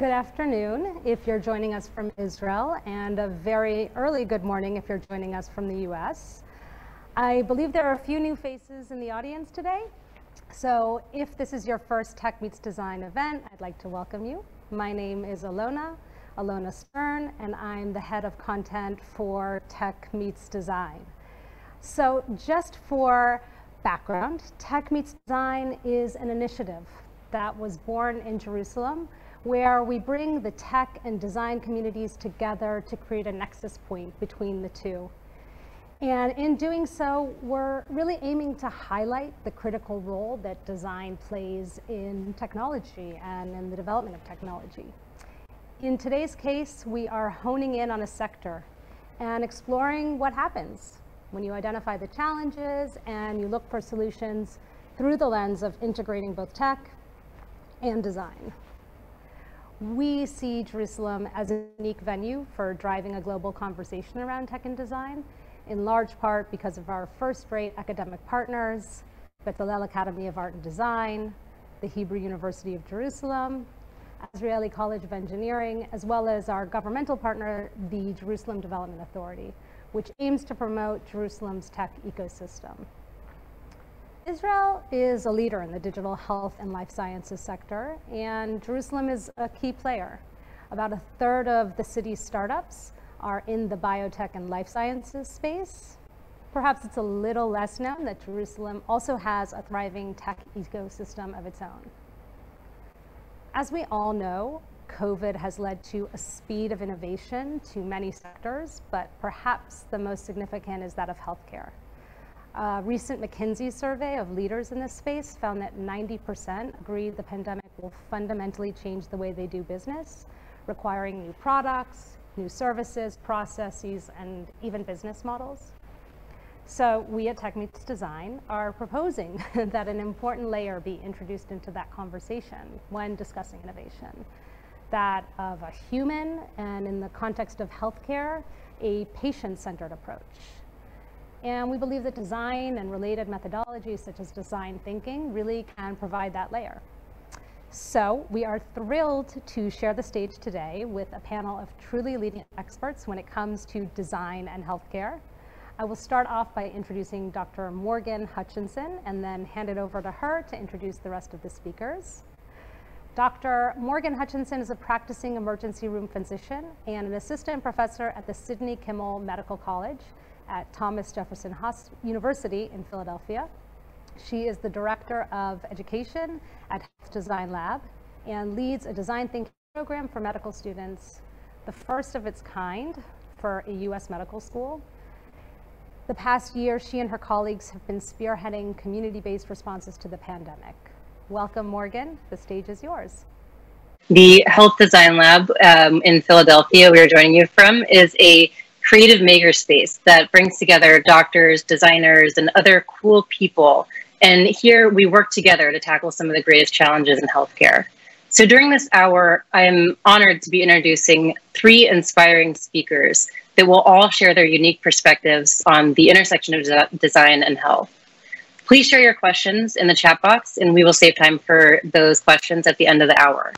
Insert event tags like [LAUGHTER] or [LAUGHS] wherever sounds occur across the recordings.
Good afternoon if you're joining us from Israel, and a very early good morning if you're joining us from the US. I believe there are a few new faces in the audience today. So if this is your first Tech Meets Design event, I'd like to welcome you. My name is Alona, Alona Stern, and I'm the head of content for Tech Meets Design. So just for background, Tech Meets Design is an initiative that was born in Jerusalem where we bring the tech and design communities together to create a nexus point between the two. And in doing so, we're really aiming to highlight the critical role that design plays in technology and in the development of technology. In today's case, we are honing in on a sector and exploring what happens when you identify the challenges and you look for solutions through the lens of integrating both tech and design we see Jerusalem as a unique venue for driving a global conversation around tech and design, in large part because of our first-rate academic partners, Bezalel Academy of Art and Design, the Hebrew University of Jerusalem, Azrieli College of Engineering, as well as our governmental partner, the Jerusalem Development Authority, which aims to promote Jerusalem's tech ecosystem. Israel is a leader in the digital health and life sciences sector, and Jerusalem is a key player. About a third of the city's startups are in the biotech and life sciences space. Perhaps it's a little less known that Jerusalem also has a thriving tech ecosystem of its own. As we all know, COVID has led to a speed of innovation to many sectors, but perhaps the most significant is that of healthcare. A recent McKinsey survey of leaders in this space found that 90% agree the pandemic will fundamentally change the way they do business, requiring new products, new services, processes, and even business models. So we at Tech Meets Design are proposing [LAUGHS] that an important layer be introduced into that conversation when discussing innovation. That of a human, and in the context of healthcare, a patient-centered approach and we believe that design and related methodologies such as design thinking really can provide that layer. So we are thrilled to share the stage today with a panel of truly leading experts when it comes to design and healthcare. I will start off by introducing Dr. Morgan Hutchinson and then hand it over to her to introduce the rest of the speakers. Dr. Morgan Hutchinson is a practicing emergency room physician and an assistant professor at the Sidney Kimmel Medical College at Thomas Jefferson University in Philadelphia. She is the Director of Education at Health Design Lab and leads a design thinking program for medical students, the first of its kind for a U.S. medical school. The past year, she and her colleagues have been spearheading community-based responses to the pandemic. Welcome, Morgan. The stage is yours. The Health Design Lab um, in Philadelphia, we are joining you from, is a creative makerspace that brings together doctors, designers, and other cool people. And here we work together to tackle some of the greatest challenges in healthcare. So during this hour, I am honored to be introducing three inspiring speakers that will all share their unique perspectives on the intersection of de design and health. Please share your questions in the chat box and we will save time for those questions at the end of the hour.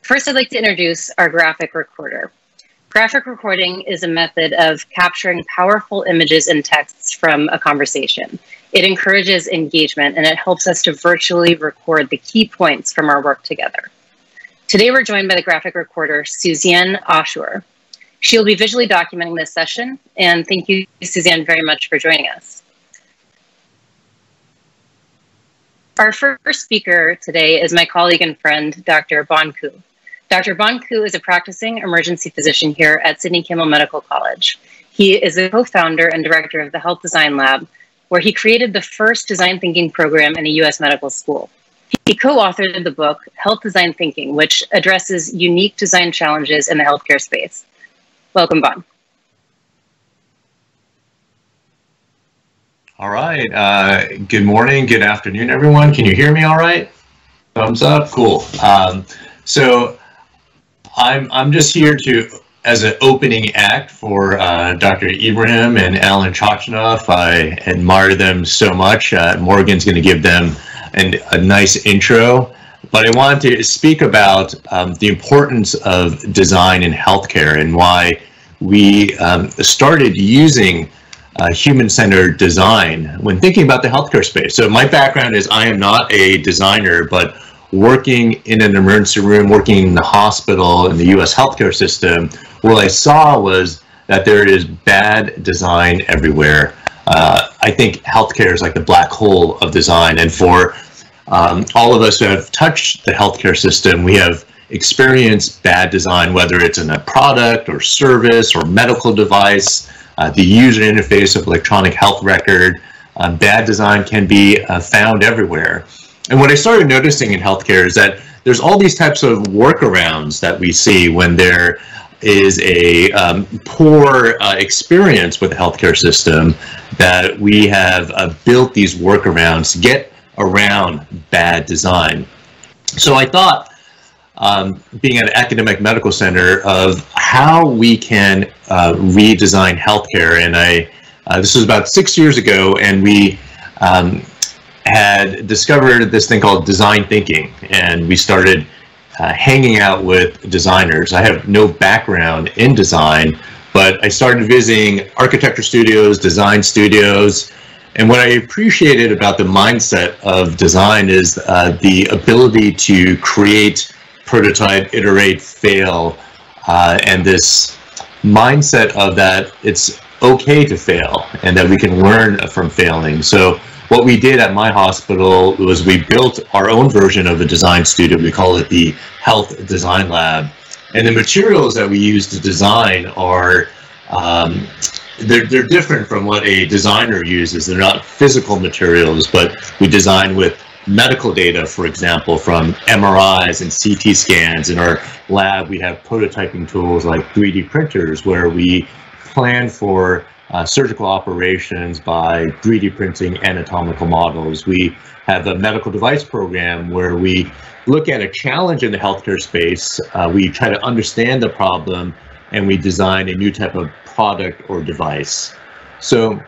First, I'd like to introduce our graphic recorder. Graphic recording is a method of capturing powerful images and texts from a conversation. It encourages engagement and it helps us to virtually record the key points from our work together. Today, we're joined by the graphic recorder, Suzanne Ashur. She'll be visually documenting this session, and thank you, Suzanne, very much for joining us. Our first speaker today is my colleague and friend, Dr. Bon Ku. Dr. Bon Ku is a practicing emergency physician here at Sidney Kimmel Medical College. He is the co-founder and director of the Health Design Lab, where he created the first design thinking program in a U.S. medical school. He co-authored the book Health Design Thinking, which addresses unique design challenges in the healthcare space. Welcome, Bon. All right. Uh, good morning, good afternoon, everyone. Can you hear me all right? Thumbs up. Cool. Um, so I'm I'm just here to as an opening act for uh, Dr. Ibrahim and Alan Chochinov. I admire them so much. Uh, Morgan's going to give them an, a nice intro. but I wanted to speak about um, the importance of design in healthcare and why we um, started using uh, human-centered design when thinking about the healthcare space. So my background is I am not a designer, but working in an emergency room, working in the hospital in the U.S. healthcare system, what I saw was that there is bad design everywhere. Uh, I think healthcare is like the black hole of design, and for um, all of us who have touched the healthcare system, we have experienced bad design, whether it's in a product or service or medical device, uh, the user interface of electronic health record. Uh, bad design can be uh, found everywhere. And what I started noticing in healthcare is that there's all these types of workarounds that we see when there is a um, poor uh, experience with the healthcare system that we have uh, built these workarounds to get around bad design. So I thought, um, being at an academic medical center, of how we can uh, redesign healthcare. And I, uh, this was about six years ago, and we um, had discovered this thing called design thinking, and we started uh, hanging out with designers. I have no background in design, but I started visiting architecture studios, design studios, and what I appreciated about the mindset of design is uh, the ability to create, prototype, iterate, fail, uh, and this mindset of that it's okay to fail and that we can learn from failing. So what we did at my hospital was we built our own version of a design studio. We call it the Health Design Lab. And the materials that we use to design are um, they're, they're different from what a designer uses. They're not physical materials, but we design with medical data, for example, from MRIs and CT scans. In our lab, we have prototyping tools like 3D printers where we plan for uh, surgical operations by 3D printing anatomical models. We have a medical device program where we look at a challenge in the healthcare space. Uh, we try to understand the problem and we design a new type of product or device. So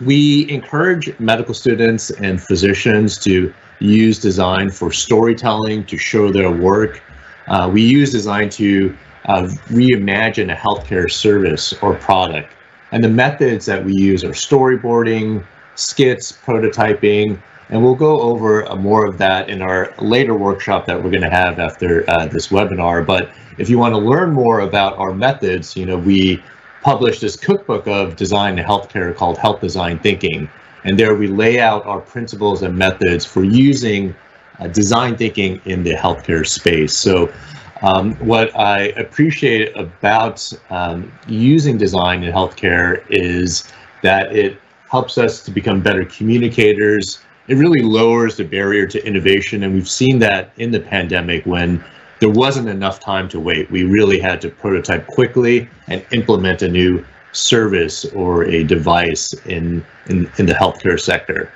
we encourage medical students and physicians to use design for storytelling, to show their work. Uh, we use design to uh, reimagine a healthcare service or product. And the methods that we use are storyboarding, skits, prototyping, and we'll go over more of that in our later workshop that we're going to have after uh, this webinar. But if you want to learn more about our methods, you know, we published this cookbook of design and healthcare called Health Design Thinking. And there we lay out our principles and methods for using uh, design thinking in the healthcare space. So um, what I appreciate about um, using design in healthcare is that it helps us to become better communicators. It really lowers the barrier to innovation. And we've seen that in the pandemic when there wasn't enough time to wait. We really had to prototype quickly and implement a new service or a device in, in, in the healthcare sector.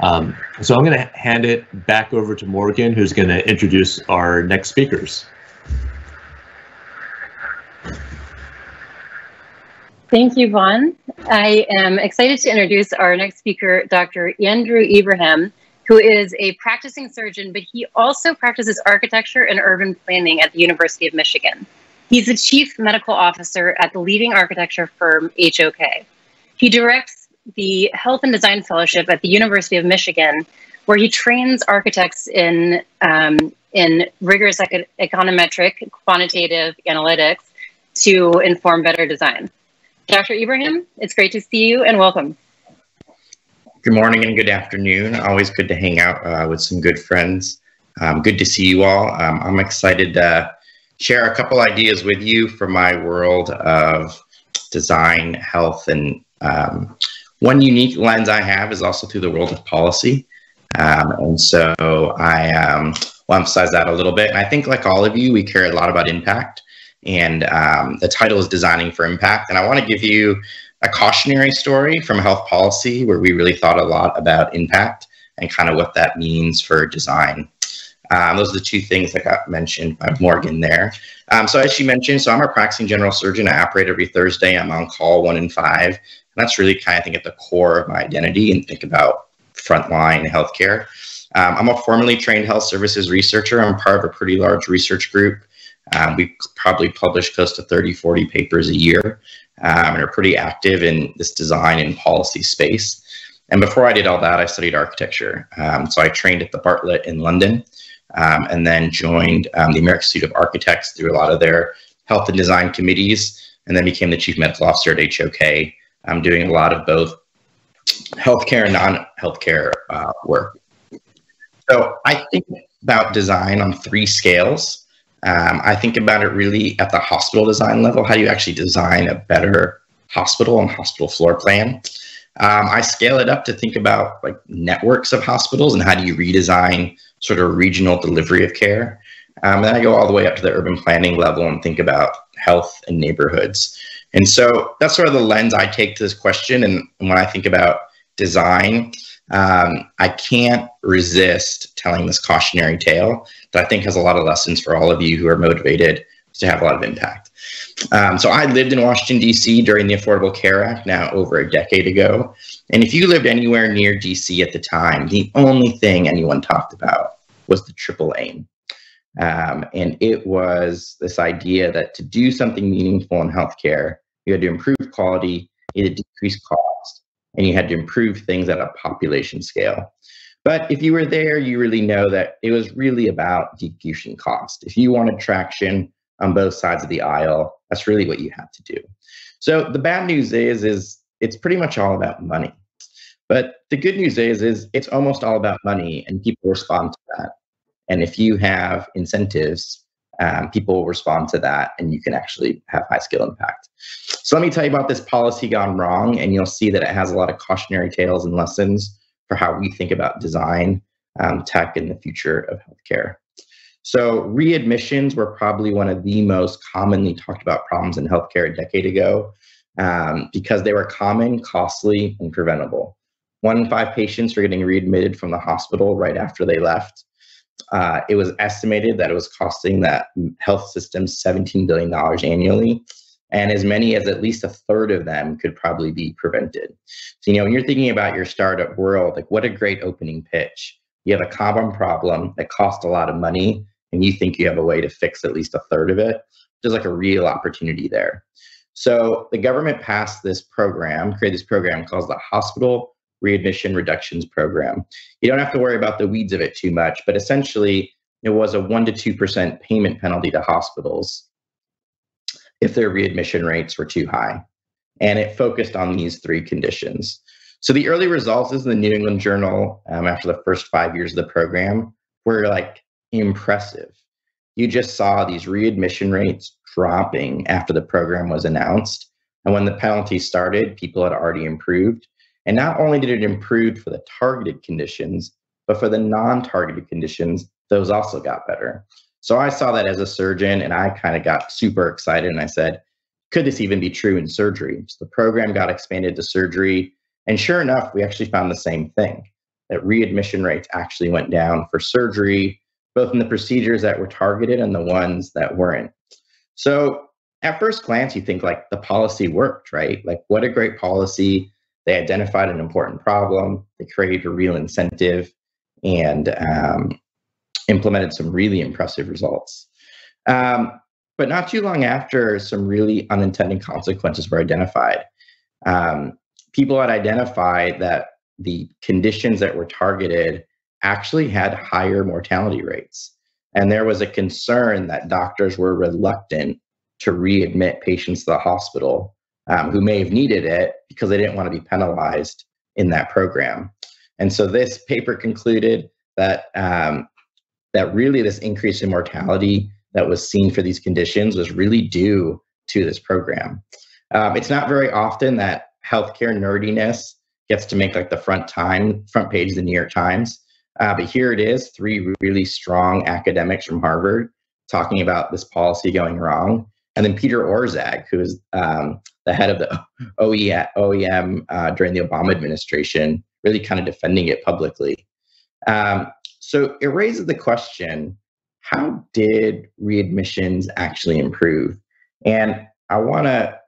Um, so I'm going to hand it back over to Morgan, who's going to introduce our next speakers. Thank you, Bon. I am excited to introduce our next speaker, Dr. Andrew Ibrahim, who is a practicing surgeon, but he also practices architecture and urban planning at the University of Michigan. He's the chief medical officer at the leading architecture firm HOK. He directs the Health and Design Fellowship at the University of Michigan, where he trains architects in, um, in rigorous econometric quantitative analytics to inform better design. Dr. Ibrahim, it's great to see you and welcome. Good morning and good afternoon. Always good to hang out uh, with some good friends. Um, good to see you all. Um, I'm excited to share a couple ideas with you from my world of design, health, and um, one unique lens I have is also through the world of policy. Um, and so I um, will emphasize that a little bit. And I think like all of you, we care a lot about impact and um, the title is Designing for Impact. And I want to give you a cautionary story from health policy where we really thought a lot about impact and kind of what that means for design. Um, those are the two things that got mentioned by Morgan there. Um, so as she mentioned, so I'm a practicing general surgeon. I operate every Thursday. I'm on call one in five. And that's really kind of, I think, at the core of my identity and think about frontline healthcare. Um, I'm a formerly trained health services researcher. I'm part of a pretty large research group. Um, we probably publish close to 30, 40 papers a year um, and are pretty active in this design and policy space. And before I did all that, I studied architecture. Um, so I trained at the Bartlett in London um, and then joined um, the American Institute of Architects through a lot of their health and design committees, and then became the chief medical officer at HOK. I'm doing a lot of both healthcare and non-healthcare uh, work. So I think about design on three scales. Um, I think about it really at the hospital design level. How do you actually design a better hospital and hospital floor plan? Um, I scale it up to think about like networks of hospitals and how do you redesign sort of regional delivery of care. Um, and then I go all the way up to the urban planning level and think about health and neighborhoods. And so that's sort of the lens I take to this question. And when I think about design, um, I can't resist telling this cautionary tale that I think has a lot of lessons for all of you who are motivated to have a lot of impact. Um, so I lived in Washington, D.C. during the Affordable Care Act now over a decade ago. And if you lived anywhere near D.C. at the time, the only thing anyone talked about was the triple aim. Um, and it was this idea that to do something meaningful in healthcare, you had to improve quality, you had to decrease cost, and you had to improve things at a population scale. But if you were there, you really know that it was really about decreasing cost. If you wanted traction on both sides of the aisle, that's really what you had to do. So the bad news is, is it's pretty much all about money. But the good news is, is it's almost all about money, and people respond to that. And if you have incentives, um, people respond to that and you can actually have high scale impact. So let me tell you about this policy gone wrong, and you'll see that it has a lot of cautionary tales and lessons for how we think about design, um, tech, and the future of healthcare. So readmissions were probably one of the most commonly talked about problems in healthcare a decade ago um, because they were common, costly, and preventable. One in five patients were getting readmitted from the hospital right after they left. Uh, it was estimated that it was costing that health system $17 billion annually. And as many as at least a third of them could probably be prevented. So, you know, when you're thinking about your startup world, like what a great opening pitch. You have a common problem that costs a lot of money, and you think you have a way to fix at least a third of it. There's like a real opportunity there. So the government passed this program, created this program called the Hospital readmission reductions program. You don't have to worry about the weeds of it too much, but essentially it was a 1% to 2% payment penalty to hospitals if their readmission rates were too high. And it focused on these three conditions. So the early results is in the New England Journal um, after the first five years of the program were like impressive. You just saw these readmission rates dropping after the program was announced. And when the penalty started, people had already improved. And not only did it improve for the targeted conditions, but for the non targeted conditions, those also got better. So I saw that as a surgeon and I kind of got super excited and I said, could this even be true in surgery? So the program got expanded to surgery. And sure enough, we actually found the same thing that readmission rates actually went down for surgery, both in the procedures that were targeted and the ones that weren't. So at first glance, you think like the policy worked, right? Like, what a great policy. They identified an important problem, they created a real incentive, and um, implemented some really impressive results. Um, but not too long after, some really unintended consequences were identified. Um, people had identified that the conditions that were targeted actually had higher mortality rates. And there was a concern that doctors were reluctant to readmit patients to the hospital um, who may have needed it because they didn't want to be penalized in that program. And so this paper concluded that um, that really this increase in mortality that was seen for these conditions was really due to this program. Um, it's not very often that healthcare nerdiness gets to make like the front time front page of the New York Times, uh, but here it is: three really strong academics from Harvard talking about this policy going wrong and then Peter Orszag, who is um, the head of the OMB uh, during the Obama administration, really kind of defending it publicly. Um, so it raises the question how did readmissions actually improve? And I want to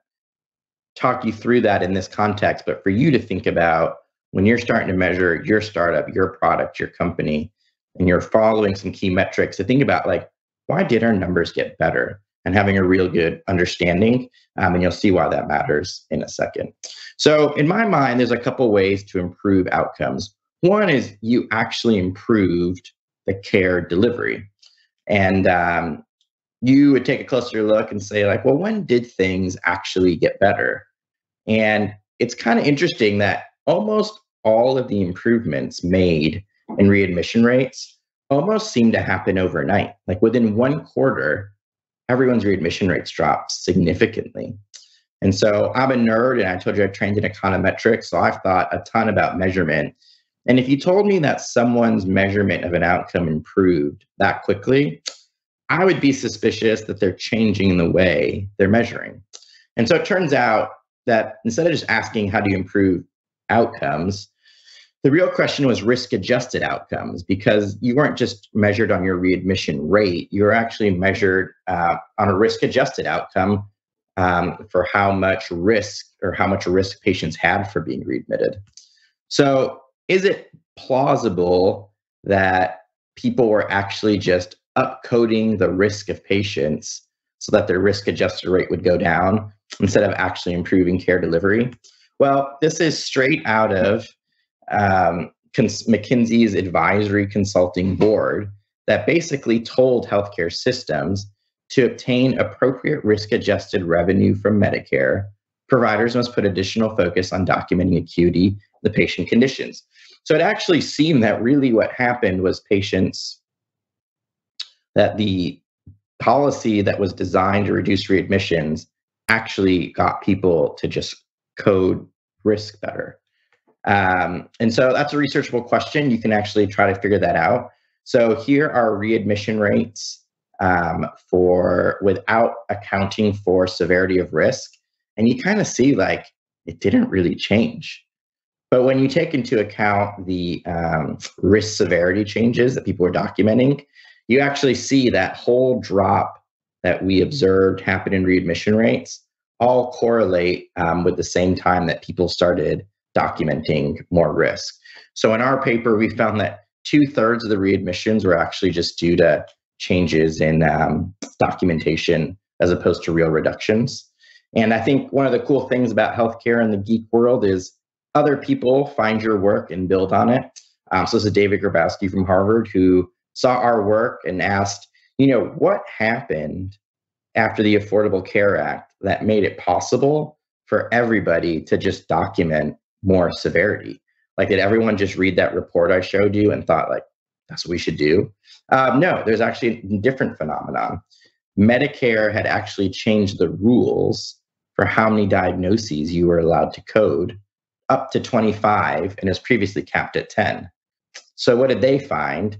talk you through that in this context, but for you to think about when you're starting to measure your startup, your product, your company, and you're following some key metrics to think about like, why did our numbers get better? And having a real good understanding. Um, and you'll see why that matters in a second. So, in my mind, there's a couple ways to improve outcomes. One is you actually improved the care delivery. And um, you would take a closer look and say, like, well, when did things actually get better? And it's kind of interesting that almost all of the improvements made in readmission rates almost seem to happen overnight. Like within one quarter, everyone's readmission rates dropped significantly. And so I'm a nerd, and I told you I trained in econometrics, so I've thought a ton about measurement. And if you told me that someone's measurement of an outcome improved that quickly, I would be suspicious that they're changing the way they're measuring. And so it turns out that instead of just asking how do you improve outcomes, the real question was risk adjusted outcomes because you weren't just measured on your readmission rate, you were actually measured uh, on a risk adjusted outcome um, for how much risk or how much risk patients had for being readmitted. So, is it plausible that people were actually just upcoding the risk of patients so that their risk adjusted rate would go down instead of actually improving care delivery? Well, this is straight out of um, McKinsey's advisory consulting board that basically told healthcare systems to obtain appropriate risk adjusted revenue from Medicare, providers must put additional focus on documenting acuity the patient conditions. So it actually seemed that really what happened was patients that the policy that was designed to reduce readmissions actually got people to just code risk better. Um, and so that's a researchable question. You can actually try to figure that out. So here are readmission rates um, for without accounting for severity of risk. And you kind of see like it didn't really change. But when you take into account the um, risk severity changes that people are documenting, you actually see that whole drop that we observed happen in readmission rates all correlate um, with the same time that people started documenting more risk. So in our paper, we found that two thirds of the readmissions were actually just due to changes in um, documentation as opposed to real reductions. And I think one of the cool things about healthcare in the geek world is other people find your work and build on it. Um, so this is David Grabowski from Harvard who saw our work and asked, you know, what happened after the Affordable Care Act that made it possible for everybody to just document more severity? Like, did everyone just read that report I showed you and thought, like, that's what we should do? Um, no, there's actually a different phenomenon. Medicare had actually changed the rules for how many diagnoses you were allowed to code up to 25 and is previously capped at 10. So, what did they find?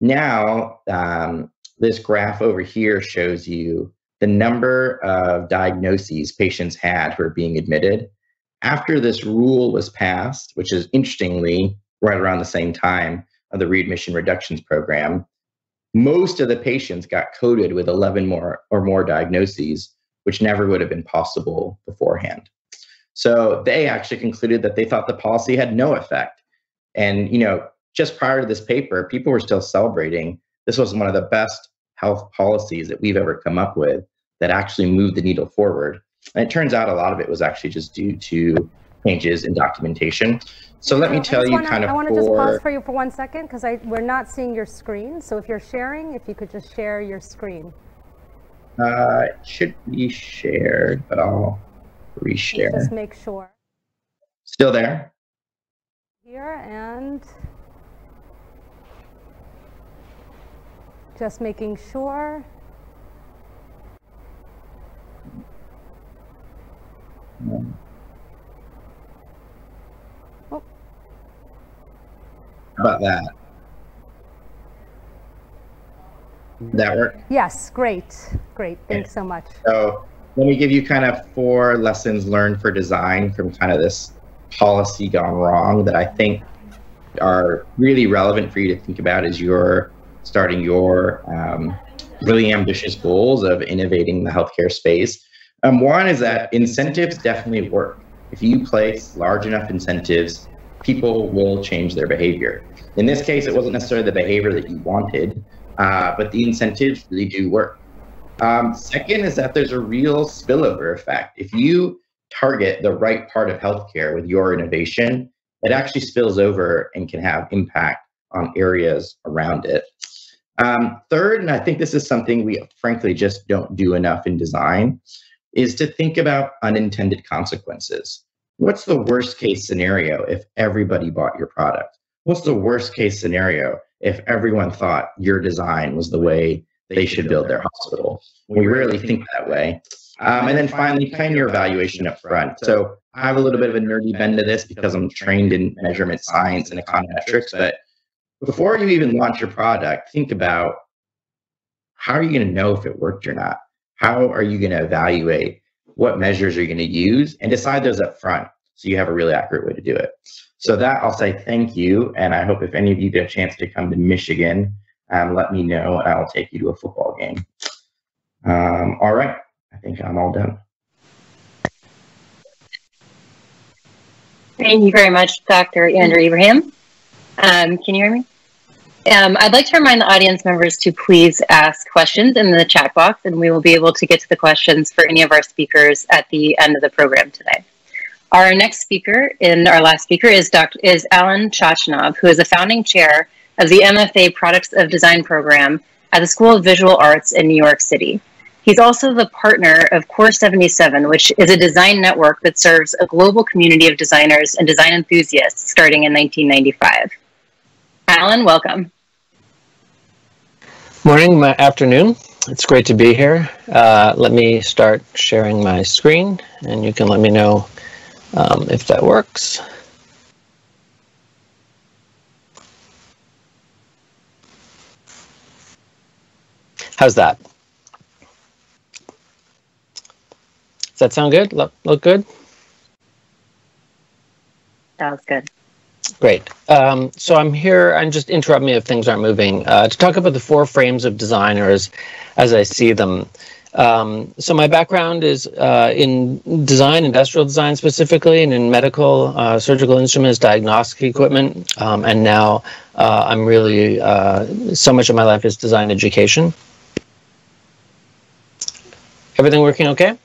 Now, um, this graph over here shows you the number of diagnoses patients had who are being admitted. After this rule was passed, which is interestingly right around the same time of the readmission reductions program, most of the patients got coded with 11 more or more diagnoses, which never would have been possible beforehand. So they actually concluded that they thought the policy had no effect. And, you know, just prior to this paper, people were still celebrating this was one of the best health policies that we've ever come up with that actually moved the needle forward. And it turns out a lot of it was actually just due to changes in documentation. So let me tell you wanna, kind of I want to just pause for you for one second because we're not seeing your screen. So if you're sharing, if you could just share your screen. Uh, it should be shared, but I'll reshare. Just make sure. Still there? Here and Just making sure. Oh. How about that? that work? Yes, great. Great. Thanks so much. So let me give you kind of four lessons learned for design from kind of this policy gone wrong that I think are really relevant for you to think about as you're starting your um, really ambitious goals of innovating the healthcare space. Um, one is that incentives definitely work. If you place large enough incentives, people will change their behavior. In this case, it wasn't necessarily the behavior that you wanted, uh, but the incentives really do work. Um, second is that there's a real spillover effect. If you target the right part of healthcare with your innovation, it actually spills over and can have impact on areas around it. Um, third, and I think this is something we frankly just don't do enough in design, is to think about unintended consequences. What's the worst case scenario if everybody bought your product? What's the worst case scenario if everyone thought your design was the way they should build their hospital? We rarely think that way. Um, and then finally, your evaluation up front. So I have a little bit of a nerdy bend to this because I'm trained in measurement science and econometrics, but before you even launch your product, think about how are you going to know if it worked or not? How are you going to evaluate what measures are you going to use and decide those up front so you have a really accurate way to do it. So that I'll say thank you. And I hope if any of you get a chance to come to Michigan, um, let me know and I'll take you to a football game. Um, all right. I think I'm all done. Thank you very much, Dr. Andrew Ibrahim. Um, can you hear me? Um, I'd like to remind the audience members to please ask questions in the chat box, and we will be able to get to the questions for any of our speakers at the end of the program today. Our next speaker and our last speaker is Dr. is Alan Chochinov, who is a founding chair of the MFA Products of Design program at the School of Visual Arts in New York City. He's also the partner of Core 77, which is a design network that serves a global community of designers and design enthusiasts starting in 1995. Alan, welcome. Morning, my afternoon. It's great to be here. Uh, let me start sharing my screen and you can let me know um, if that works. How's that? Does that sound good? Look, look good? Sounds good. Great. Um, so I'm here, and just interrupt me if things aren't moving, uh, to talk about the four frames of designers as I see them. Um, so my background is uh, in design, industrial design specifically, and in medical, uh, surgical instruments, diagnostic equipment, um, and now uh, I'm really, uh, so much of my life is design education. Everything working okay?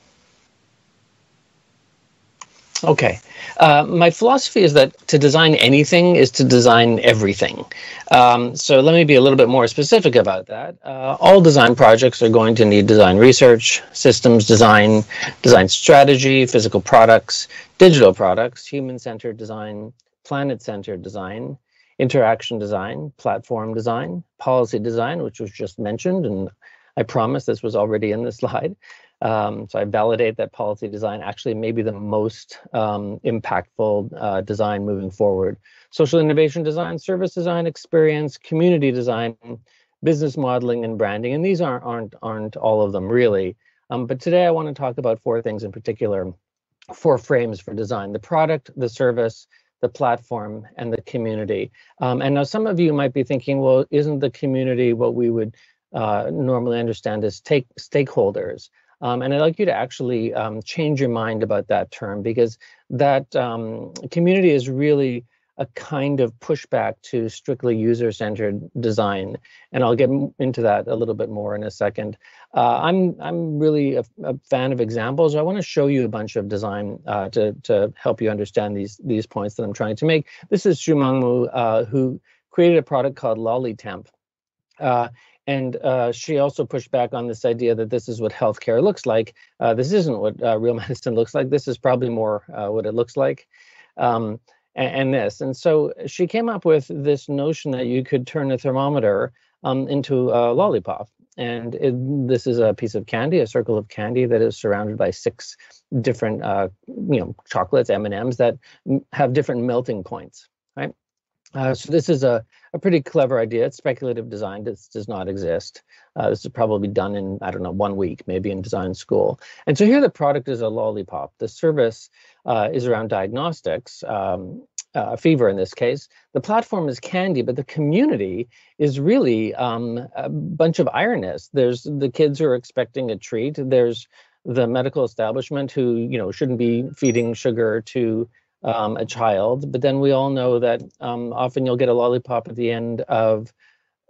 Okay. Uh, my philosophy is that to design anything is to design everything. Um, so let me be a little bit more specific about that. Uh, all design projects are going to need design research, systems design, design strategy, physical products, digital products, human-centered design, planet-centered design, interaction design, platform design, policy design, which was just mentioned, and I promise this was already in the [LAUGHS] slide, um, so I validate that policy design actually may be the most um, impactful uh, design moving forward. Social innovation design, service design, experience, community design, business modeling, and branding. And these aren't aren't aren't all of them really. Um, but today I want to talk about four things in particular, four frames for design: the product, the service, the platform, and the community. Um, and now some of you might be thinking, well, isn't the community what we would uh, normally understand as take stakeholders? Um, and I'd like you to actually um, change your mind about that term because that um, community is really a kind of pushback to strictly user-centered design, and I'll get into that a little bit more in a second. Uh, I'm I'm really a, a, fan of examples. I want to show you a bunch of design uh, to to help you understand these these points that I'm trying to make. This is Xu Mu, uh, who created a product called LollyTemp. Uh, and uh, she also pushed back on this idea that this is what healthcare looks like. Uh, this isn't what uh, real [LAUGHS] medicine looks like. This is probably more uh, what it looks like. Um, and, and, this. And so she came up with this notion that you could turn a thermometer um, into a lollipop. And it, this is a piece of candy, a circle of candy that is surrounded by six different, uh, you know, chocolates, M&Ms that have different melting points, right? Uh, so this is a, a pretty clever idea. It's speculative design. This does not exist. Uh, this is probably done in, I don't know, one week, maybe in design school. And so here the product is a lollipop. The service uh, is around diagnostics, um, uh, fever in this case. The platform is candy, but the community is really um, a bunch of ironists. There's the kids who are expecting a treat. There's the medical establishment who, you know, shouldn't be feeding sugar to um, a child, but then we all know that um, often you'll get a lollipop at the end of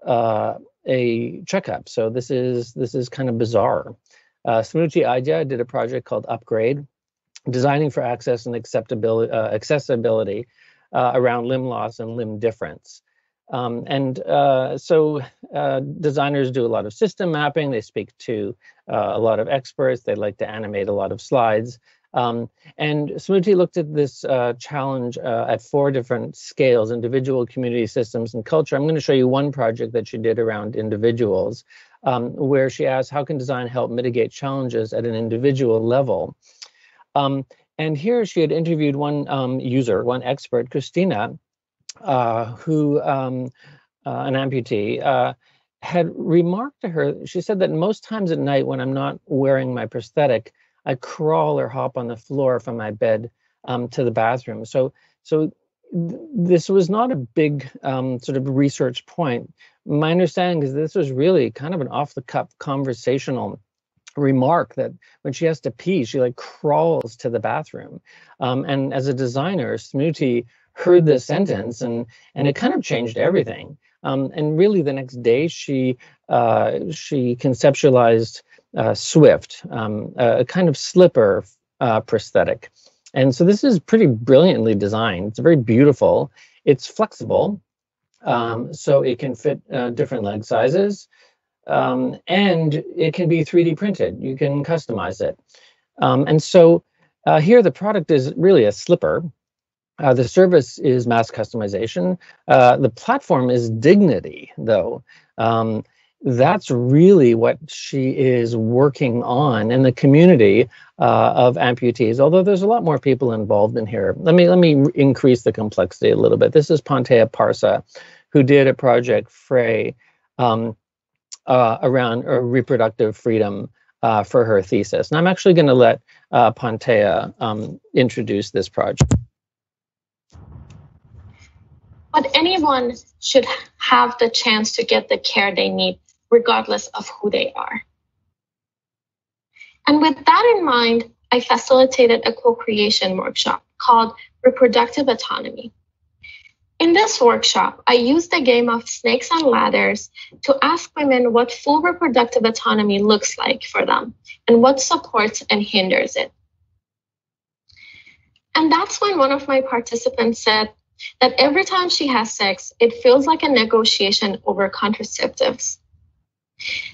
uh, a checkup. So this is this is kind of bizarre. Uh, Smruti Aidya did a project called Upgrade, designing for access and acceptability, uh, accessibility uh, around limb loss and limb difference. Um, and uh, so uh, designers do a lot of system mapping. They speak to uh, a lot of experts. They like to animate a lot of slides. Um, and Smruti looked at this uh, challenge uh, at four different scales, individual, community, systems, and culture. I'm going to show you one project that she did around individuals, um, where she asked, how can design help mitigate challenges at an individual level? Um, and here she had interviewed one um, user, one expert, Christina, uh, who, um, uh, an amputee, uh, had remarked to her, she said that most times at night when I'm not wearing my prosthetic, I crawl or hop on the floor from my bed um, to the bathroom. So, so th this was not a big um, sort of research point. My understanding is this was really kind of an off the cuff conversational remark that when she has to pee, she like crawls to the bathroom. Um, and as a designer, Smruti heard this sentence and and it kind of changed everything. Um, and really, the next day, she uh, she conceptualized uh, Swift, um, a kind of slipper uh, prosthetic. And so this is pretty brilliantly designed. It's very beautiful. It's flexible, um, so it can fit uh, different leg sizes. Um, and it can be 3D printed. You can customize it. Um, and so uh, here the product is really a slipper. Uh, the service is mass customization. Uh, the platform is dignity, though. Um, that's really what she is working on in the community uh, of amputees. Although there's a lot more people involved in here. Let me let me increase the complexity a little bit. This is Pantea Parsa, who did a project Frey um, uh, around uh, reproductive freedom uh, for her thesis. And I'm actually going to let uh, Pantea um, introduce this project. But anyone should have the chance to get the care they need regardless of who they are. And with that in mind, I facilitated a co-creation workshop called Reproductive Autonomy. In this workshop, I used the game of snakes and ladders to ask women what full reproductive autonomy looks like for them and what supports and hinders it. And that's when one of my participants said that every time she has sex, it feels like a negotiation over contraceptives.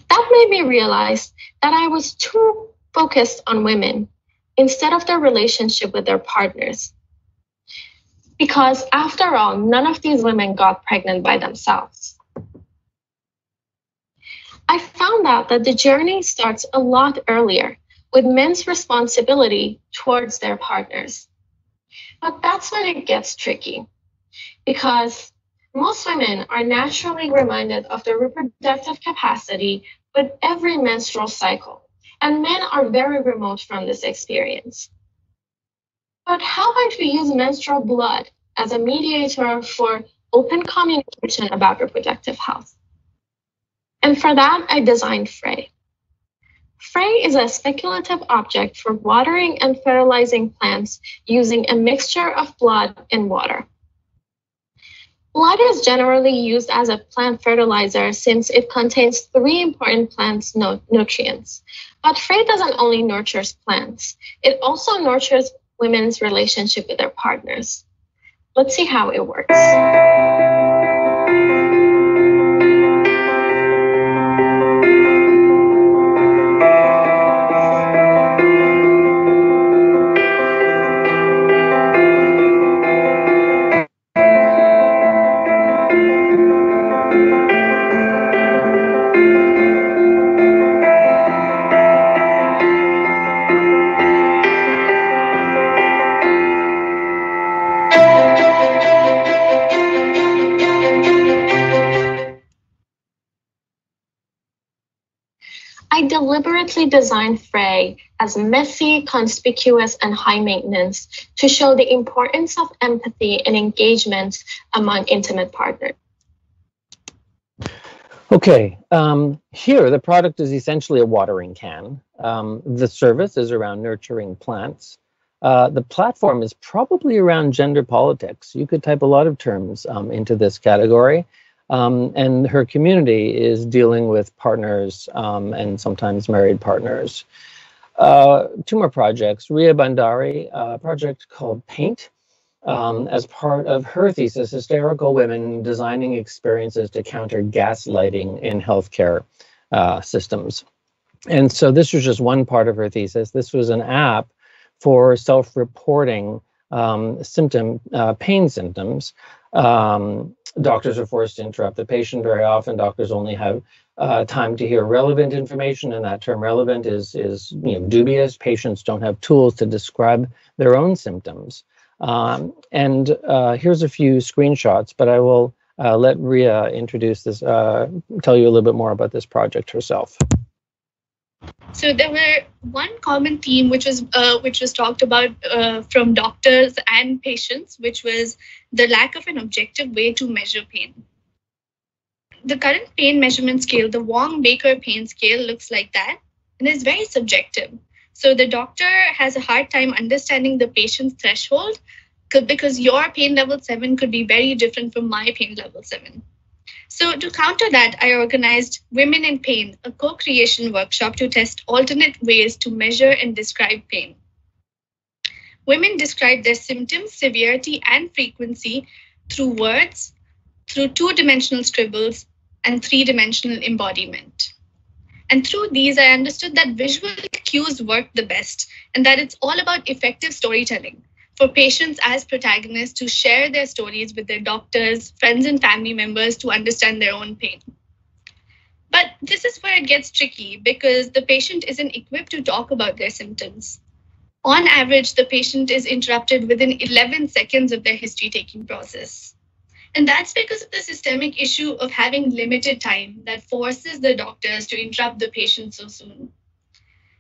That made me realize that I was too focused on women instead of their relationship with their partners. Because after all, none of these women got pregnant by themselves. I found out that the journey starts a lot earlier with men's responsibility towards their partners. But that's when it gets tricky because most women are naturally reminded of their reproductive capacity with every menstrual cycle, and men are very remote from this experience. But how might we use menstrual blood as a mediator for open communication about reproductive health? And for that, I designed Frey. Frey is a speculative object for watering and fertilizing plants using a mixture of blood and water. Blood is generally used as a plant fertilizer since it contains three important plant nutrients. But Frey doesn't only nurture plants, it also nurtures women's relationship with their partners. Let's see how it works. Deliberately designed Frey as messy, conspicuous, and high maintenance to show the importance of empathy and engagement among intimate partners. Okay, um, here the product is essentially a watering can. Um, the service is around nurturing plants. Uh, the platform is probably around gender politics. You could type a lot of terms um, into this category. Um, and her community is dealing with partners um, and sometimes married partners. Uh, two more projects. Ria Bandari, a project called Paint, um, as part of her thesis, Hysterical Women Designing Experiences to Counter Gaslighting in Healthcare uh, Systems. And so this was just one part of her thesis. This was an app for self-reporting um, symptom, uh, pain symptoms. Um, doctors are forced to interrupt the patient very often. Doctors only have uh, time to hear relevant information, and that term relevant is, is you know, dubious. Patients don't have tools to describe their own symptoms. Um, and uh, here's a few screenshots, but I will uh, let Ria introduce this, uh, tell you a little bit more about this project herself. So there were one common theme which was uh, which was talked about uh, from doctors and patients, which was the lack of an objective way to measure pain. The current pain measurement scale, the Wong-Baker pain scale, looks like that and is very subjective. So the doctor has a hard time understanding the patient's threshold because your pain level seven could be very different from my pain level seven. So to counter that, I organized Women in Pain, a co-creation workshop to test alternate ways to measure and describe pain. Women describe their symptoms, severity, and frequency through words, through two-dimensional scribbles, and three-dimensional embodiment. And through these, I understood that visual cues work the best and that it's all about effective storytelling for patients as protagonists to share their stories with their doctors, friends, and family members to understand their own pain. But this is where it gets tricky because the patient isn't equipped to talk about their symptoms. On average, the patient is interrupted within 11 seconds of their history taking process. And that's because of the systemic issue of having limited time that forces the doctors to interrupt the patient so soon.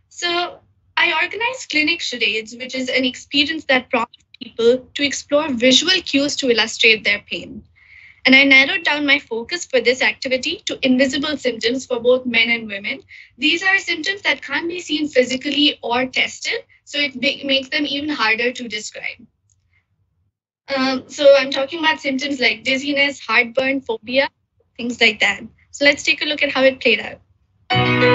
So I organized clinic charades, which is an experience that prompts people to explore visual cues to illustrate their pain. And I narrowed down my focus for this activity to invisible symptoms for both men and women. These are symptoms that can't be seen physically or tested, so it makes them even harder to describe. Um, so I'm talking about symptoms like dizziness, heartburn, phobia, things like that. So let's take a look at how it played out.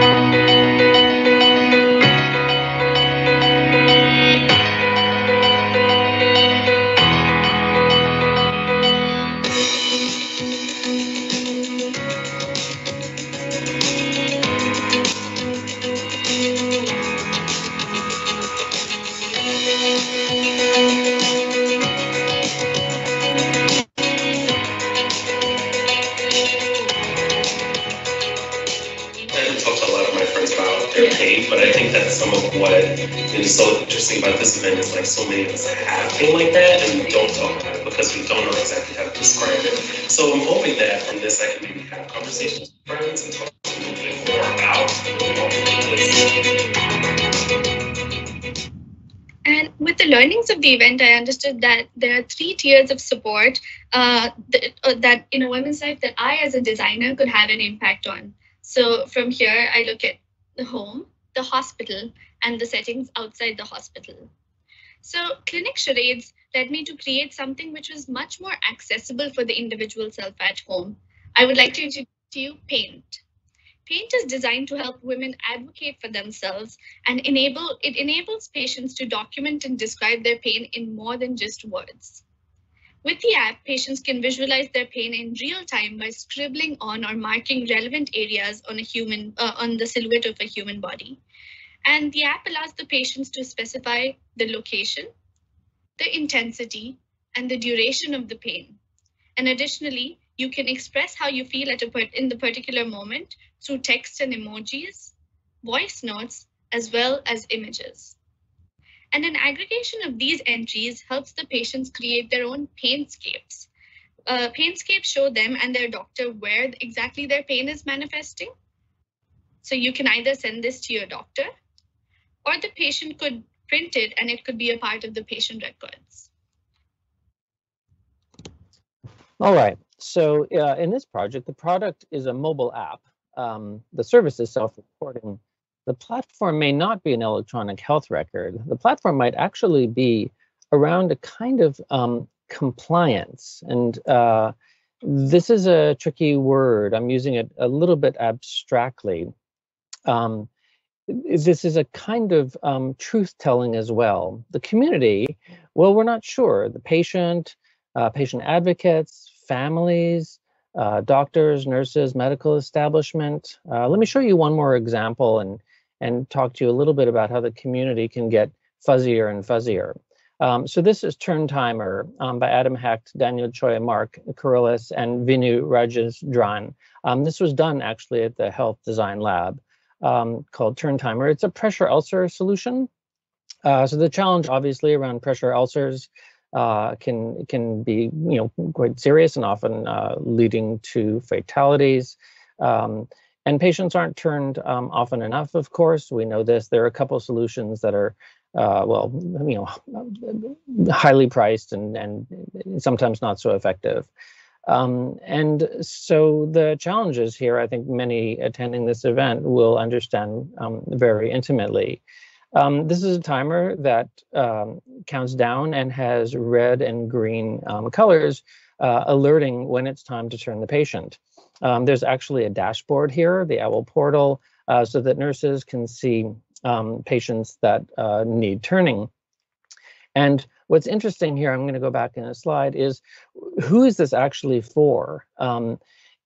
Is so interesting about this event is like so many of us have pain like that and don't talk about it because we don't know exactly how to describe it. So I'm hoping that from this I can maybe have conversations with friends and talk a little bit more about And with the learnings of the event, I understood that there are three tiers of support uh, that, uh, that in a woman's life that I, as a designer, could have an impact on. So from here, I look at the home, the hospital, and the settings outside the hospital. So clinic charades led me to create something which was much more accessible for the individual self at home. I would like to introduce to you Paint. Paint is designed to help women advocate for themselves and enable it enables patients to document and describe their pain in more than just words. With the app, patients can visualize their pain in real time by scribbling on or marking relevant areas on a human uh, on the silhouette of a human body. And the app allows the patients to specify the location, the intensity, and the duration of the pain. And additionally, you can express how you feel at a in the particular moment through text and emojis, voice notes, as well as images. And an aggregation of these entries helps the patients create their own painscapes. Uh, painscapes show them and their doctor where exactly their pain is manifesting. So you can either send this to your doctor or the patient could print it and it could be a part of the patient records. All right. So uh, in this project, the product is a mobile app. Um, the service is self-reporting. The platform may not be an electronic health record. The platform might actually be around a kind of um, compliance. And uh, this is a tricky word. I'm using it a little bit abstractly. Um, this is a kind of um, truth telling as well. The community, well, we're not sure. The patient, uh, patient advocates, families, uh, doctors, nurses, medical establishment. Uh, let me show you one more example and, and talk to you a little bit about how the community can get fuzzier and fuzzier. Um, so this is Turn Timer um, by Adam Hecht, Daniel Choi, Mark Kirilis, and Vinu Rajendran. Um, this was done actually at the Health Design Lab um, called Turn Timer. It's a pressure ulcer solution. Uh, so the challenge obviously around pressure ulcers uh, can can be you know quite serious and often uh, leading to fatalities. Um, and patients aren't turned um, often enough, of course. We know this. There are a couple solutions that are, uh, well, you know, highly priced and, and sometimes not so effective. Um, and so the challenges here, I think many attending this event will understand um, very intimately. Um, this is a timer that um, counts down and has red and green um, colors uh, alerting when it's time to turn the patient. Um, there's actually a dashboard here, the OWL portal, uh, so that nurses can see patients that uh, need turning. And what's interesting here, I'm going to go back in a slide, is who is this actually for? Um,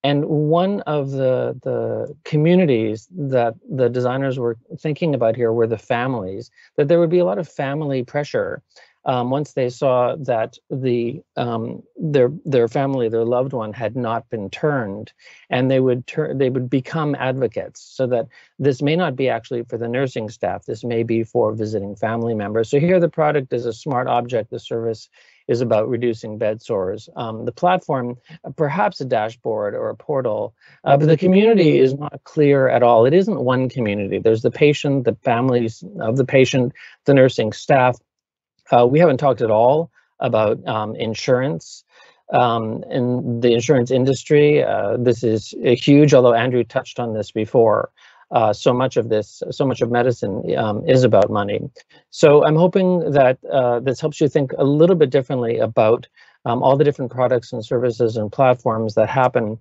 and one of the, the communities that the designers were thinking about here were the families, that there would be a lot of family pressure um, once they saw that the um, their their family, their loved one, had not been turned, and they would turn, they would become advocates. So that this may not be actually for the nursing staff. This may be for visiting family members. So here, the product is a smart object. The service is about reducing bed sores. Um, the platform, perhaps a dashboard or a portal, uh, but the community is not clear at all. It isn't one community. There's the patient, the families of the patient, the nursing staff, uh, we haven't talked at all about um, insurance. Um, in the insurance industry, uh, this is huge, although Andrew touched on this before. Uh, so much of this, so much of medicine um, is about money. So I'm hoping that uh, this helps you think a little bit differently about um, all the different products and services and platforms that happen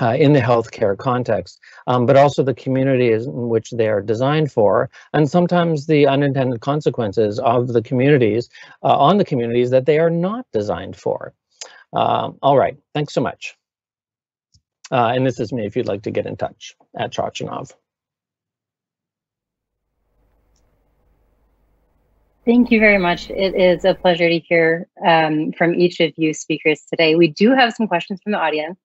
uh, in the healthcare context, um, but also the communities in which they are designed for, and sometimes the unintended consequences of the communities uh, on the communities that they are not designed for. Um, all right, thanks so much. Uh, and this is me if you'd like to get in touch at Chochinov. Thank you very much. It is a pleasure to hear um, from each of you speakers today. We do have some questions from the audience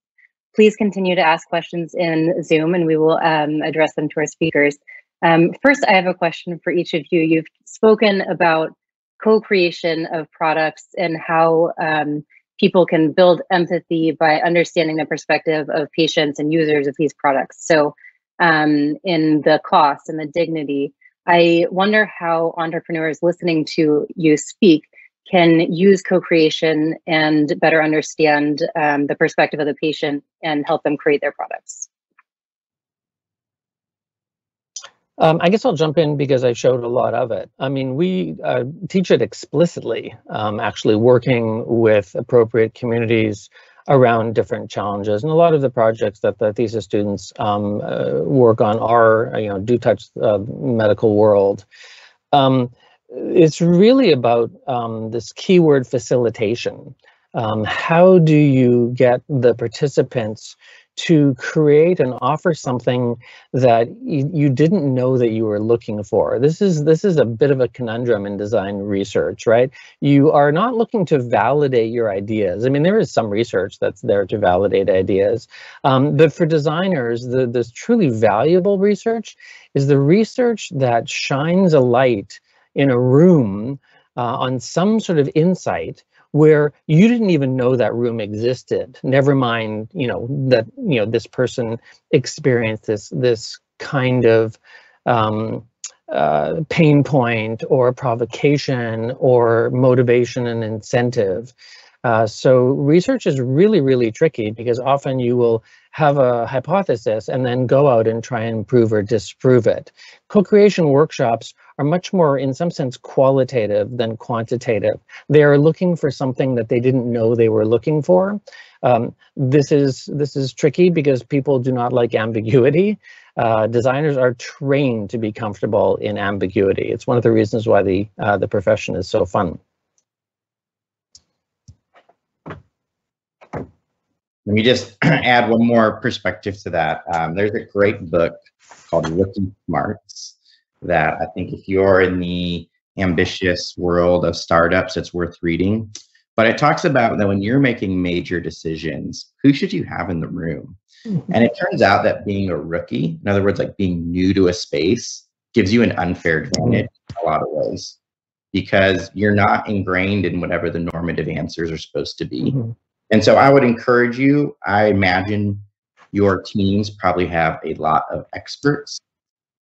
please continue to ask questions in Zoom and we will um, address them to our speakers. Um, first, I have a question for each of you. You've spoken about co-creation of products and how um, people can build empathy by understanding the perspective of patients and users of these products. So um, in the cost and the dignity, I wonder how entrepreneurs listening to you speak can use co-creation and better understand um, the perspective of the patient and help them create their products. Um, I guess I'll jump in because I showed a lot of it. I mean, we uh, teach it explicitly, um, actually working with appropriate communities around different challenges. And a lot of the projects that the thesis students um, uh, work on are, you know, do touch the medical world. Um, it's really about um, this keyword facilitation. Um, how do you get the participants to create and offer something that you, didn't know that you were looking for. This is this is a bit of a conundrum in design research, right? You are not looking to validate your ideas. I mean, there is some research that's there to validate ideas, um, but for designers, the this truly valuable research is the research that shines a light in a room uh, on some sort of insight where you didn't even know that room existed never mind you know that you know this person experienced this this kind of um, uh, pain point or provocation or motivation and incentive uh, so research is really really tricky because often you will have a hypothesis and then go out and try and prove or disprove it. Co-creation workshops are much more, in some sense, qualitative than quantitative. They are looking for something that they didn't know they were looking for. Um, this is this is tricky because people do not like ambiguity. Uh, designers are trained to be comfortable in ambiguity. It's one of the reasons why the uh, the profession is so fun. Let me just [CLEARS THROAT] add one more perspective to that. Um, there's a great book called Rookie Smarts that I think if you're in the ambitious world of startups, it's worth reading. But it talks about that when you're making major decisions, who should you have in the room? Mm-hmm. And it turns out that being a rookie, in other words, like being new to a space, gives you an unfair advantage in a lot of ways because you're not ingrained in whatever the normative answers are supposed to be. Mm-hmm. And so I would encourage you, I imagine your teams probably have a lot of experts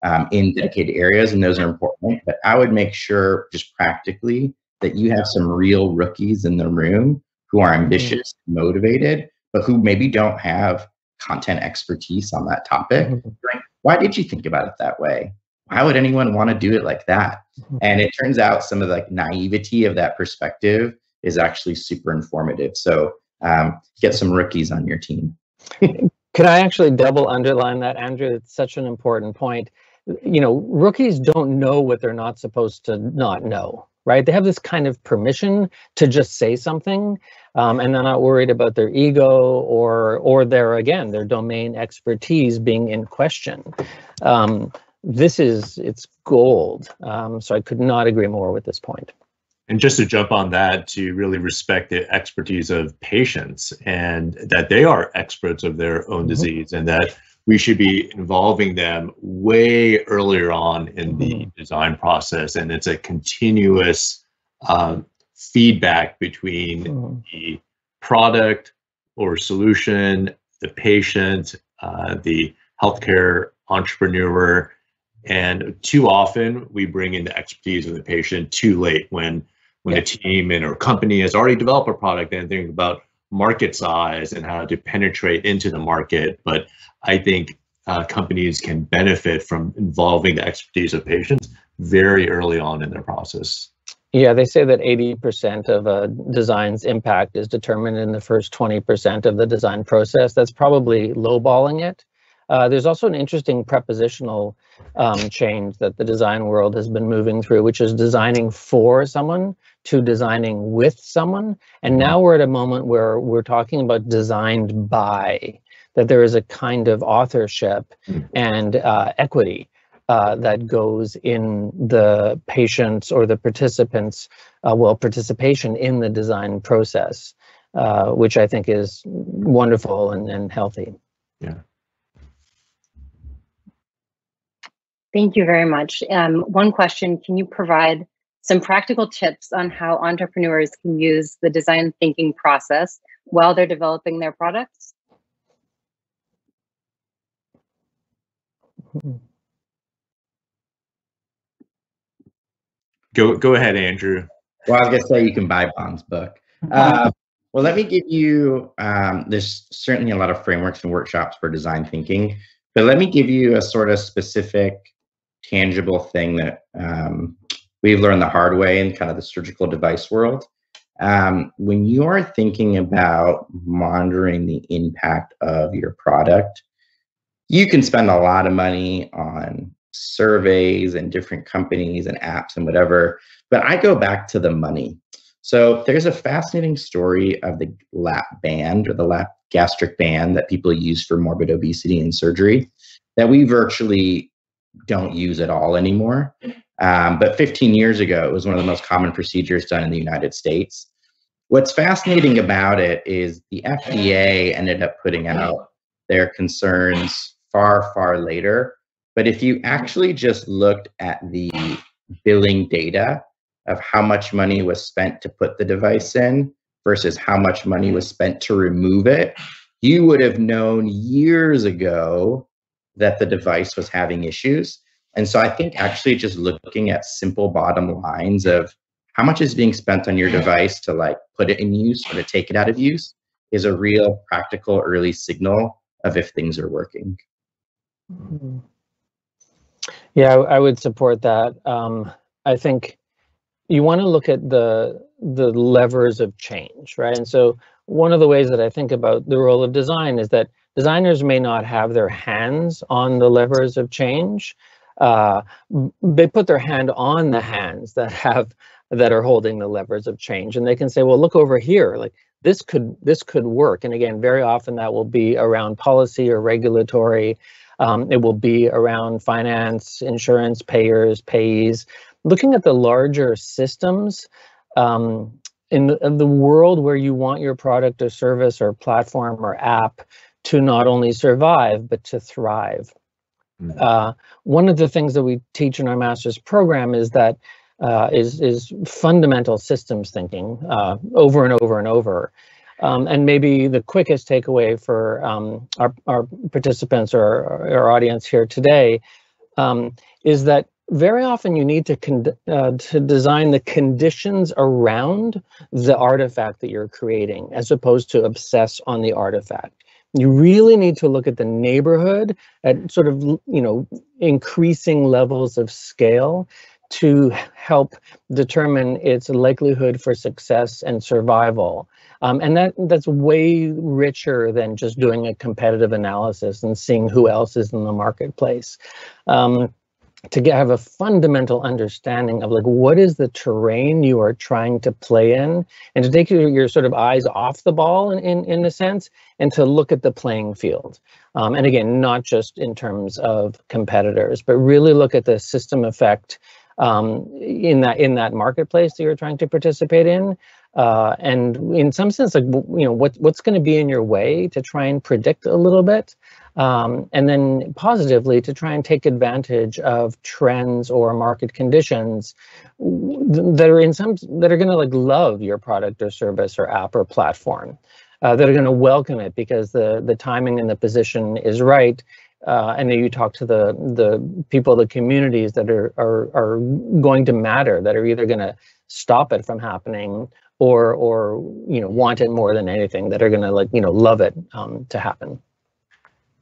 um, in dedicated areas, and those are important. But I would make sure, just practically, that you have some real rookies in the room who are mm-hmm. ambitious, mm-hmm. motivated, but who maybe don't have content expertise on that topic. Mm-hmm. Why did you think about it that way? Why would anyone want to do it like that? Mm-hmm. And it turns out some of the like naivety of that perspective is actually super informative. So um, get some rookies on your team. [LAUGHS] Could I actually double underline that, Andrew? It's such an important point. You know, rookies don't know what they're not supposed to not know, right? They have this kind of permission to just say something, um, and they're not worried about their ego or or their again their domain expertise being in question. Um, this is it's gold. Um, so I could not agree more with this point. and just to jump on that to really respect the expertise of patients and that they are experts of their own mm-hmm. disease and that we should be involving them way earlier on in the mm-hmm. design process and it's a continuous um, feedback between mm-hmm. the product or solution the patient uh, the healthcare entrepreneur and too often we bring in the expertise of the patient too late when when yeah. a team and or company has already developed a product and think about market size and how to penetrate into the market. But I think uh, companies can benefit from involving the expertise of patients very early on in their process. Yeah, they say that 80% of a design's impact is determined in the first 20% of the design process. That's probably lowballing it. Uh, there's also an interesting prepositional um, change that the design world has been moving through, which is designing for someone to designing with someone. And now we're at a moment where we're talking about designed by, that there is a kind of authorship mm. and uh, equity uh, that goes in the patient's or the participants, uh, well, participation in the design process, uh, which I think is wonderful and, and healthy. Yeah. Thank you very much. Um, one question, can you provide some practical tips on how entrepreneurs can use the design thinking process while they're developing their products? Go go ahead, Andrew. Well, I was gonna say you can buy Bon's book. Uh, well, let me give you. Um, there's certainly a lot of frameworks and workshops for design thinking, but let me give you a sort of specific, tangible thing that um, we've learned the hard way in kind of the surgical device world. Um, when you're thinking about monitoring the impact of your product, you can spend a lot of money on surveys and different companies and apps and whatever, but I go back to the money. So there's a fascinating story of the lap band or the lap gastric band that people use for morbid obesity and surgery that we virtually don't use at all anymore. Um, but 15 years ago, it was one of the most common procedures done in the United States. What's fascinating about it is the FDA ended up putting out their concerns far, far later. But if you actually just looked at the billing data of how much money was spent to put the device in versus how much money was spent to remove it, you would have known years ago that the device was having issues. And so I think actually just looking at simple bottom lines of how much is being spent on your device to like put it in use or to take it out of use is a real practical early signal of if things are working. Mhm. Yeah, I, I would support that. Um, I think you want to look at the the levers of change, right? And so one of the ways that I think about the role of design is that designers may not have their hands on the levers of change. Uh, they put their hand on the hands that have that are holding the levers of change, and they can say, "Well, look over here. Like this could this could work." And again, very often that will be around policy or regulatory. Um, it will be around finance, insurance, payers, payees. Looking at the larger systems um, in the, the world where you want your product or service or platform or app to not only survive but to thrive. Mhm. Uh, one of the things that we teach in our master's program is that uh, is is fundamental systems thinking uh, over and over and over. Um, and maybe the quickest takeaway for um, our, our participants or our audience here today um, is that very often you need to con- uh, to design the conditions around the artifact that you're creating, as opposed to obsess on the artifact. You really need to look at the neighborhood at sort of you know increasing levels of scale to help determine its likelihood for success and survival. Um, and that that's way richer than just doing a competitive analysis and seeing who else is in the marketplace. Um, to get, have a fundamental understanding of like what is the terrain you are trying to play in and to take your, your sort of eyes off the ball in, in, in a sense and to look at the playing field. Um, and again, not just in terms of competitors, but really look at the system effect um, in that in that marketplace that you're trying to participate in. Uh, and in some sense, like you know, what what's going to be in your way to try and predict a little bit, um, and then positively to try and take advantage of trends or market conditions that are in some that are going to like love your product or service or app or platform, uh, that are going to welcome it because the the timing and the position is right. Uh, and then you talk to the the people, the communities that are are are going to matter, that are either going to stop it from happening or or you know want it more than anything, that are going to like you know love it um, to happen.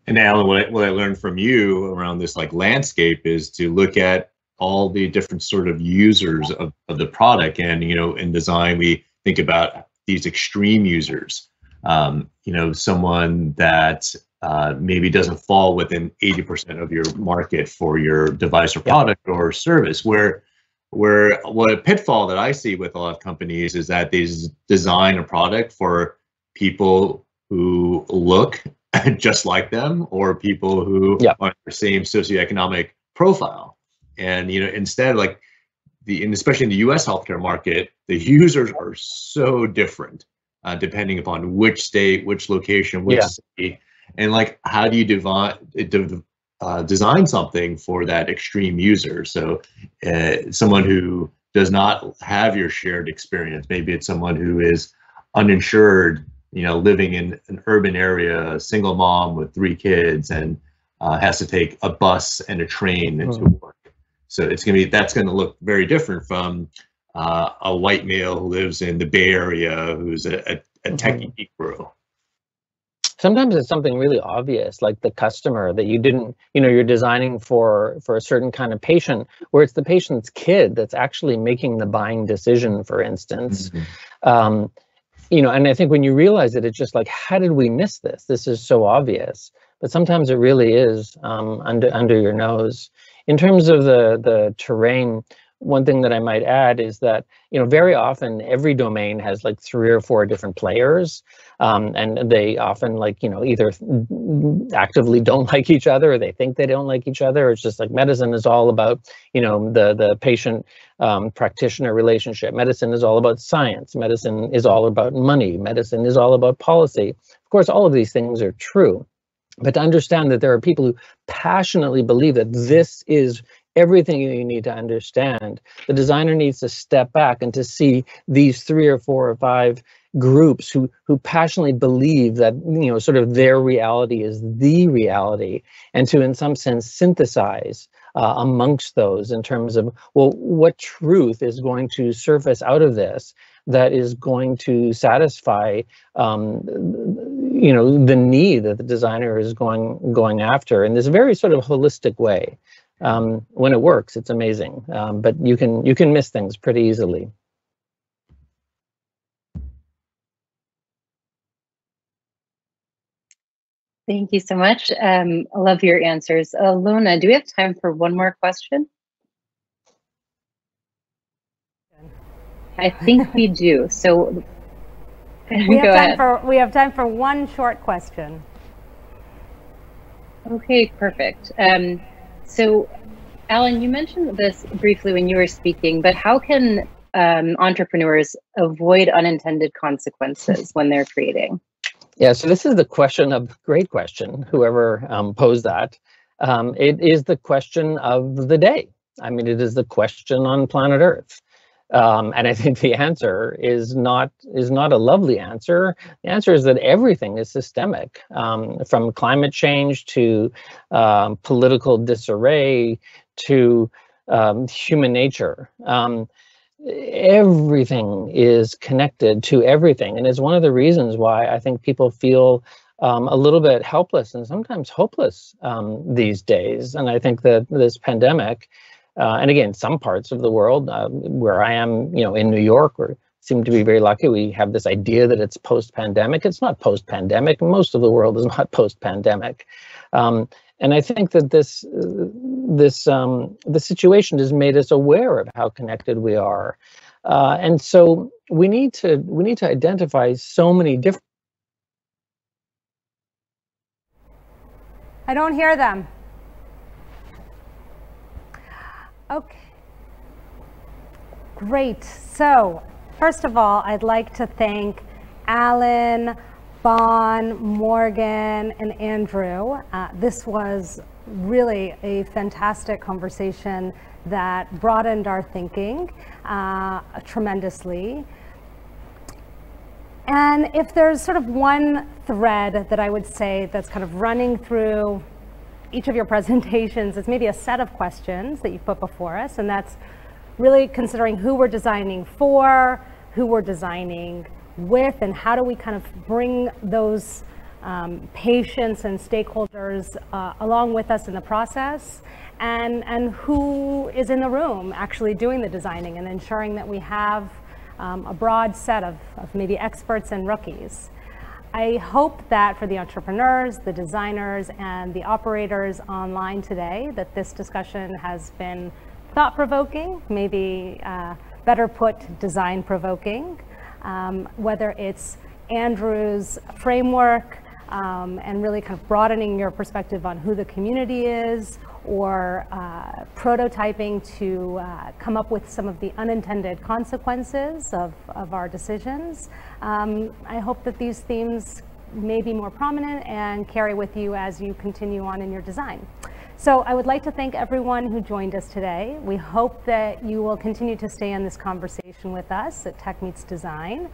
And Alan, what I, what I learned from you around this like landscape is to look at all the different sort of users of, of the product. And, you know, in design, we think about these extreme users. Um, you know, someone that uh, maybe doesn't fall within 80% of your market for your device or Yeah. product or service, where where what a pitfall that I see with a lot of companies is that they design a product for people who look [LAUGHS] just like them or people who Yeah. are the same socioeconomic profile. And you know, instead, like the and especially in the U.S. healthcare market, the users are so different uh, depending upon which state, which location, which Yeah. city, and like how do you divide, div- uh, design something for that extreme user? So, uh, someone who does not have your shared experience, maybe it's someone who is uninsured, you know, living in an urban area, a single mom with three kids, and uh, has to take a bus and a train into work. So it's gonna be that's gonna look very different from uh, a white male who lives in the Bay Area who's a, a, a techie geek bro. Sometimes it's something really obvious like the customer that you didn't you know you're designing for for a certain kind of patient where it's the patient's kid that's actually making the buying decision for instance. Um, you know and i think when you realize it it's just like how did we miss this? This is so obvious. But sometimes it really is um, under under your nose. In terms of the the terrain one thing that i might add is that you know very often every domain has like three or four different players um, and they often like you know either actively don't [LAUGHS] like each other or they think they don't like each other. It's just like medicine is all about you know the the patient um, practitioner relationship. Medicine is all about science. Medicine is all about money. Medicine is all about policy. Of course all of these things are true but to understand that there are people who passionately believe that this is everything you need to understand the designer needs to step back and to see these three or four or five groups who who passionately believe that you know sort of their reality is the reality and to in some sense synthesize uh, amongst those in terms of well what truth is going to surface out of this that is going to satisfy um, you know the need that the designer is going going after in this very sort of holistic way. Um, when it works, it's amazing, um, but you can you can miss things pretty easily. Thank you so much. Um, I love your answers. Uh, Lona, do we have time for one more question? I think we do. So [LAUGHS] we have go time ahead. for we have time for one short question. Okay, perfect. Um, so, Alan, you mentioned this briefly when you were speaking, but how can um, entrepreneurs avoid unintended consequences when they're creating? Yeah, so this is the question of great question. Whoever um, posed that, um, it is the question of the day. I mean, it is the question on planet Earth. Um, and I think the answer is not is not a lovely answer. The answer is that everything is systemic, um, from climate change to um, political disarray to um, human nature. Um, everything is connected to everything, and it's one of the reasons why I think people feel um, a little bit helpless and sometimes hopeless these days. And I think that this pandemic uh, and again, some parts of the world uh, where I am, you know, in New York, we seem to be very lucky. We have this idea that it's post-pandemic. It's not post-pandemic. Most of the world is [LAUGHS] not post-pandemic. Um, and I think that this uh, this um, the situation has made us aware of how connected we are, uh, and so we need to we need to identify so many different. I don't hear them. Okay. Great. So, first of all, I'd like to thank Alan, Bon, Morgan, and Andrew. Uh, this was really a fantastic conversation that broadened our thinking uh, tremendously. And if there's sort of one thread that I would say that's kind of running through each of your presentations is maybe a set of questions that you've put before us, and that's really considering who we're designing for, who we're designing with, and how do we kind of bring those um, patients and stakeholders uh, along with us in the process, and, and who is in the room actually doing the designing and ensuring that we have um, a broad set of, of maybe experts and rookies. I hope that for the entrepreneurs, the designers, and the operators online today, that this discussion has been thought-provoking, maybe uh, better put, design-provoking, um, whether it's Andrew's framework um, and really kind of broadening your perspective on who the community is, or uh, prototyping to uh, come up with some of the unintended consequences of, of our decisions. Um, I hope that these themes may be more prominent and carry with you as you continue on in your design. So I would like to thank everyone who joined us today. We hope that you will continue to stay in this conversation with us at Tech Meets Design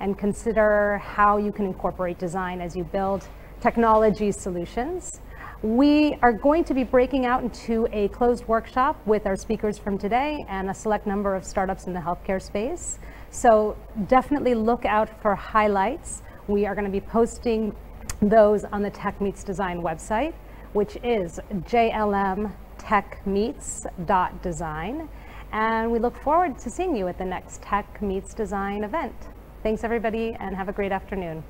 and consider how you can incorporate design as you build technology solutions. We are going to be breaking out into a closed workshop with our speakers from today and a select number of startups in the healthcare space. So definitely look out for highlights. We are going to be posting those on the Tech Meets Design website, which is jlmtechmeets.design. And we look forward to seeing you at the next Tech Meets Design event. Thanks everybody and have a great afternoon.